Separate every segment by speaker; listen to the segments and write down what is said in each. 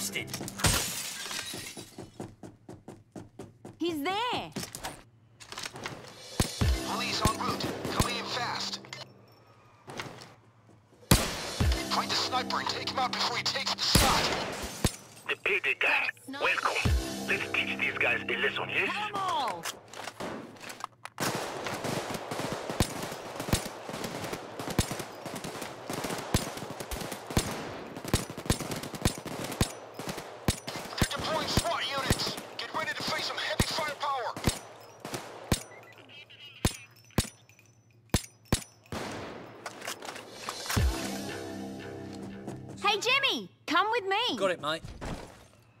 Speaker 1: Find.
Speaker 2: He's there.
Speaker 3: Police en route. Coming in fast. Find the sniper and take him out before he takes the shot.
Speaker 4: The PD gang, welcome. Let's teach these guys a lesson, yes?
Speaker 2: come with me.
Speaker 1: Got it, mate.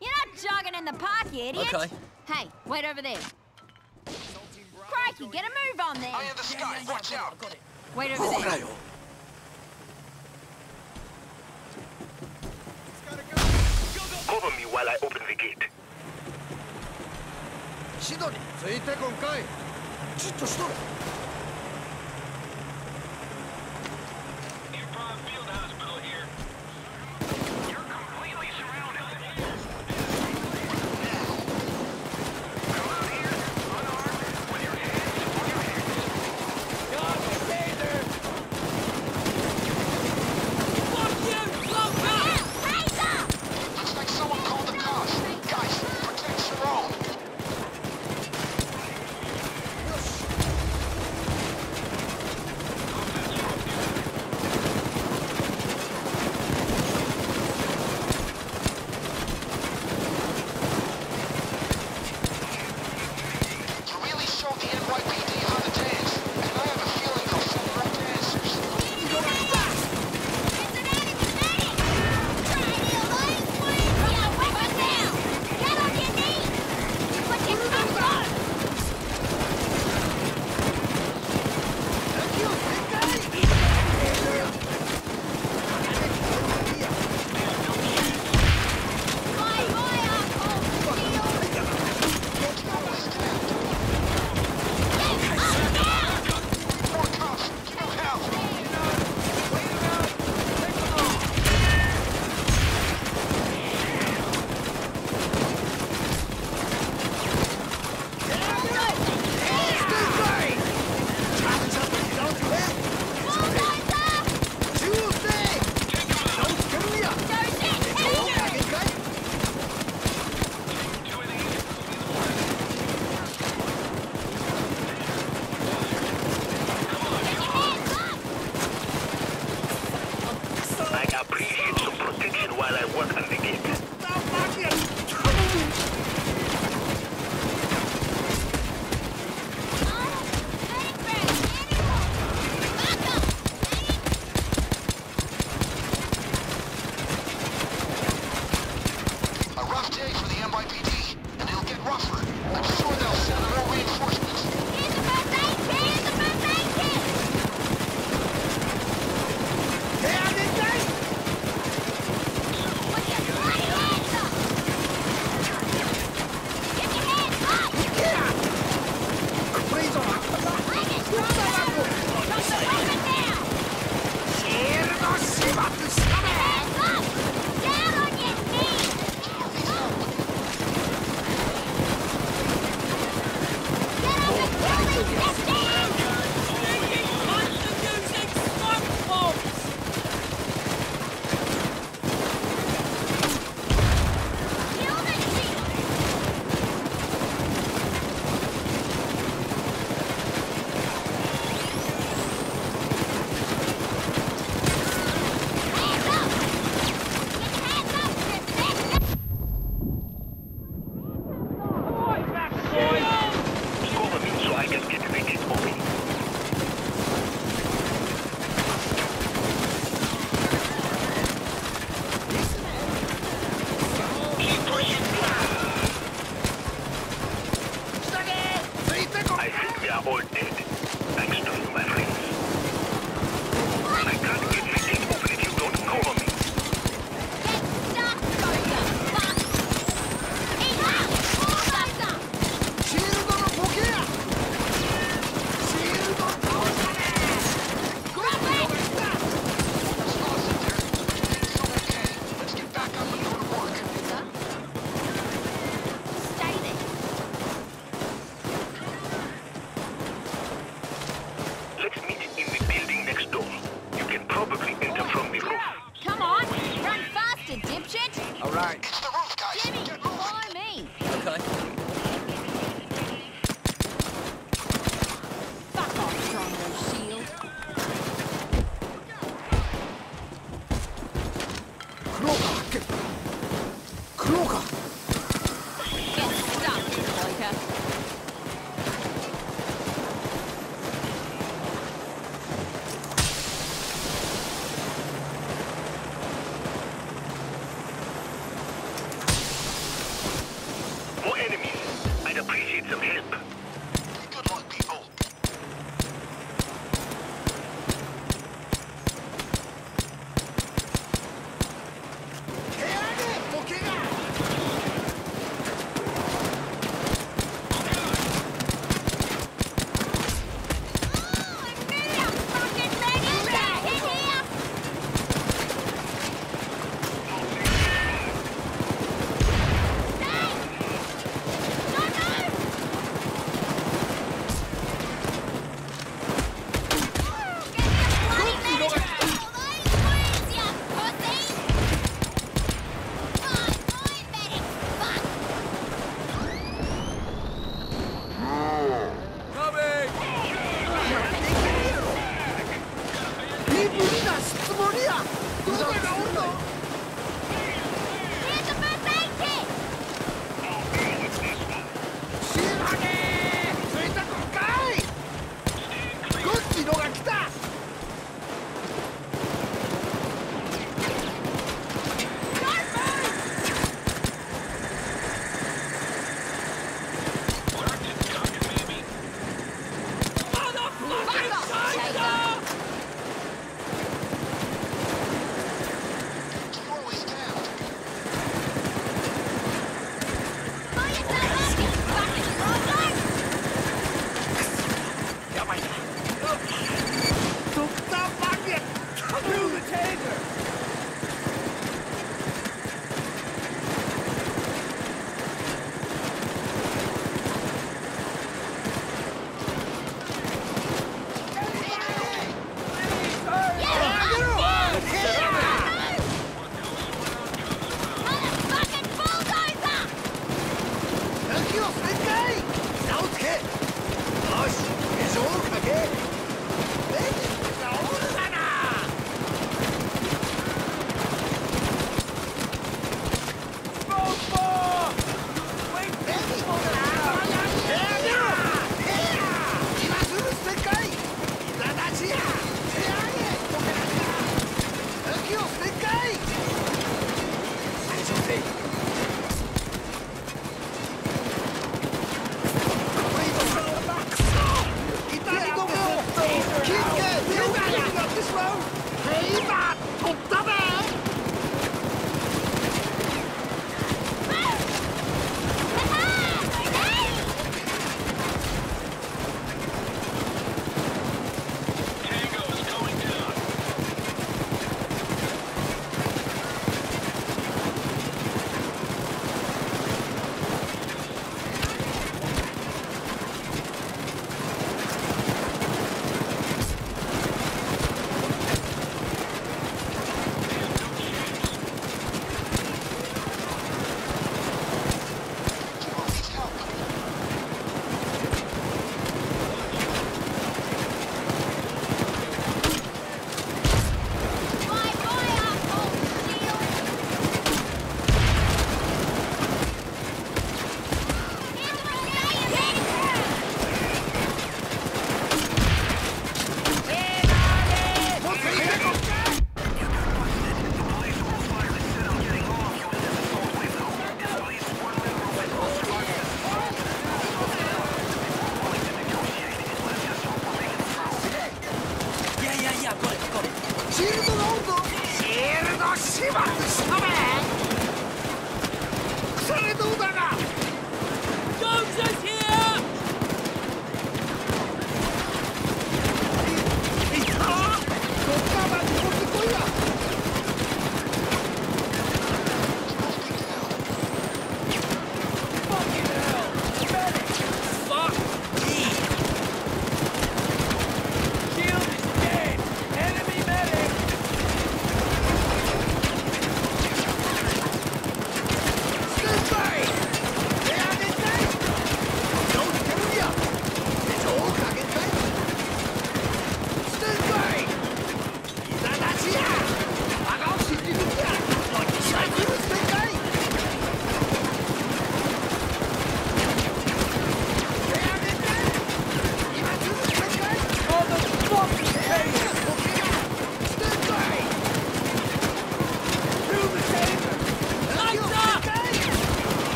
Speaker 2: You're not jogging in the park, you idiot.
Speaker 1: Okay.
Speaker 2: Hey, wait over there. Crikey, get a move on there.
Speaker 3: Eye in the sky. Watch out.
Speaker 1: Got it.
Speaker 2: Wait over there.
Speaker 4: Cover me while I open the gate.
Speaker 5: シドについてこんかいじっとしとれ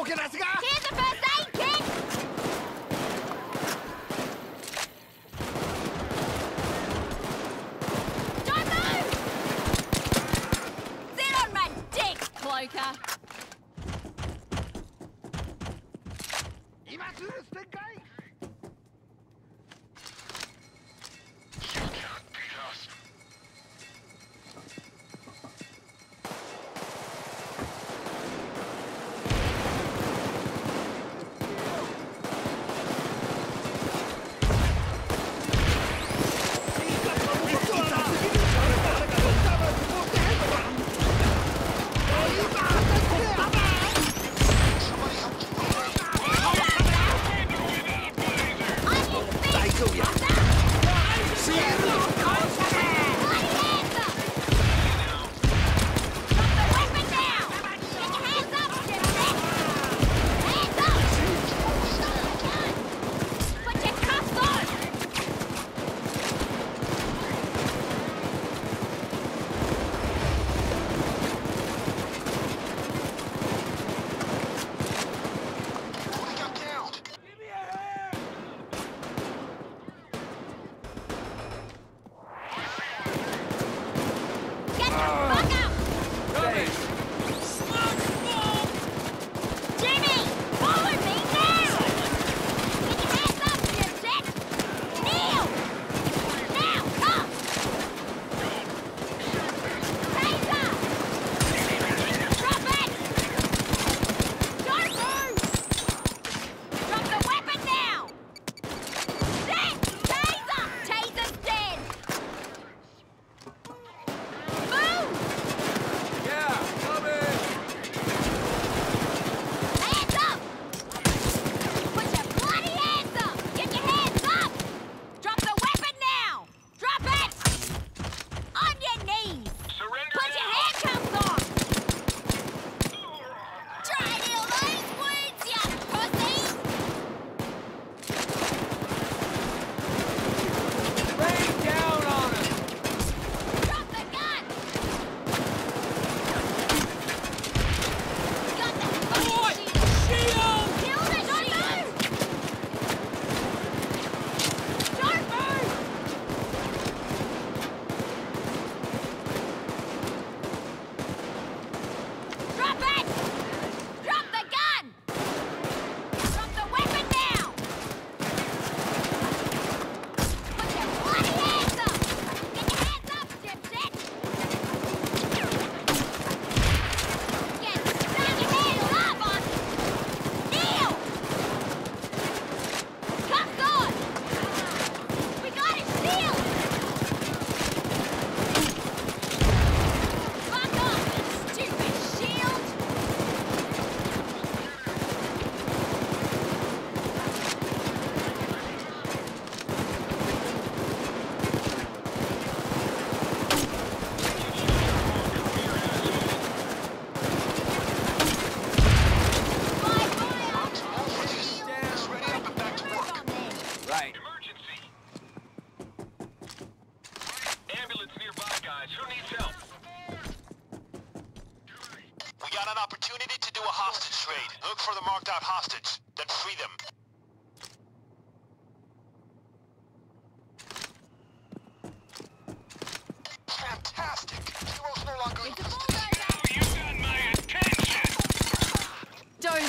Speaker 5: ーザーやボケナスが
Speaker 6: Here's a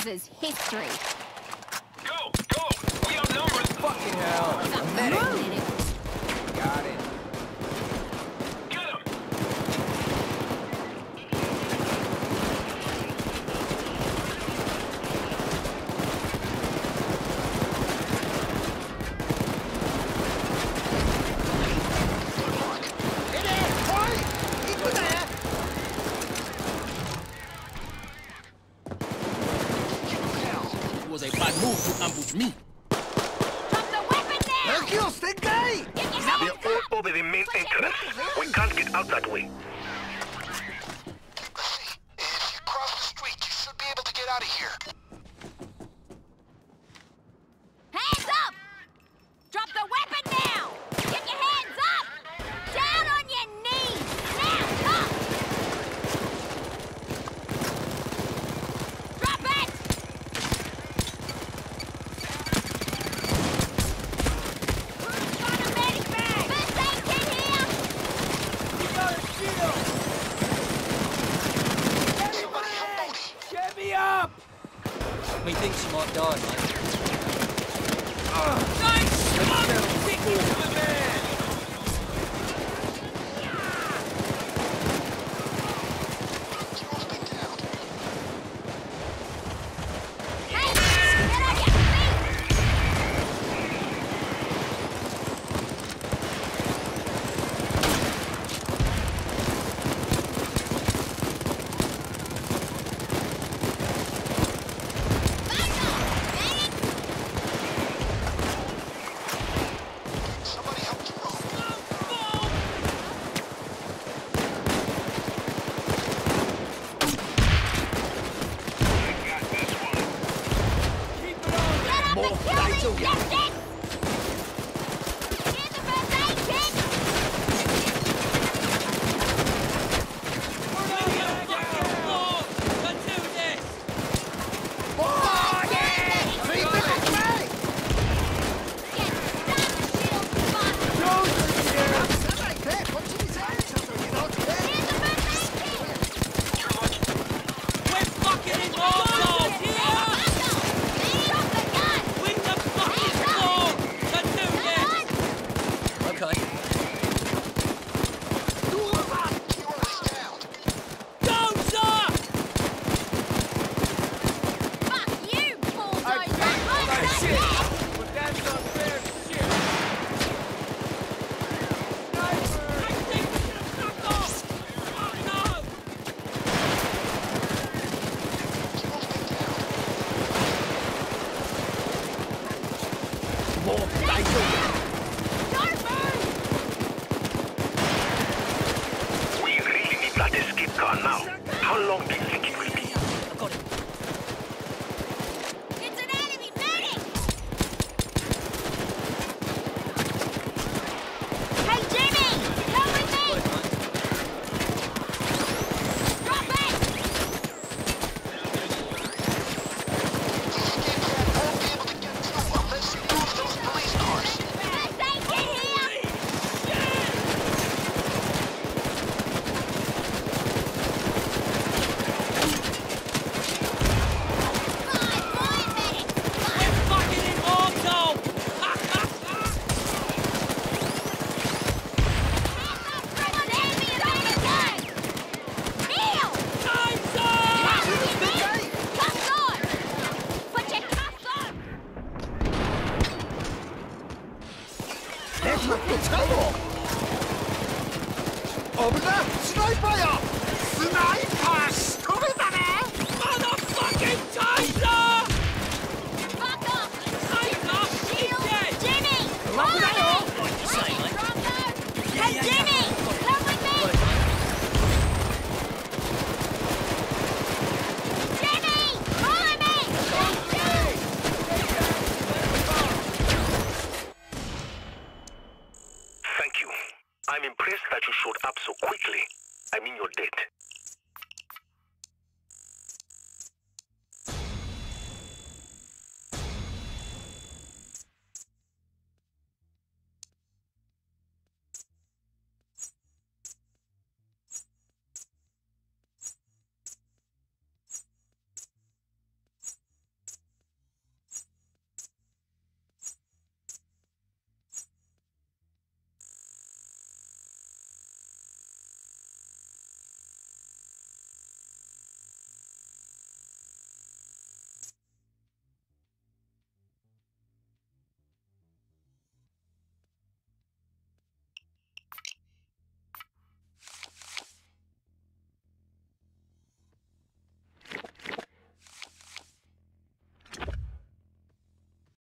Speaker 2: is history.
Speaker 4: Go, go! We outnumbered!
Speaker 6: Fucking hell! Got it.
Speaker 2: now.
Speaker 1: How long do you think?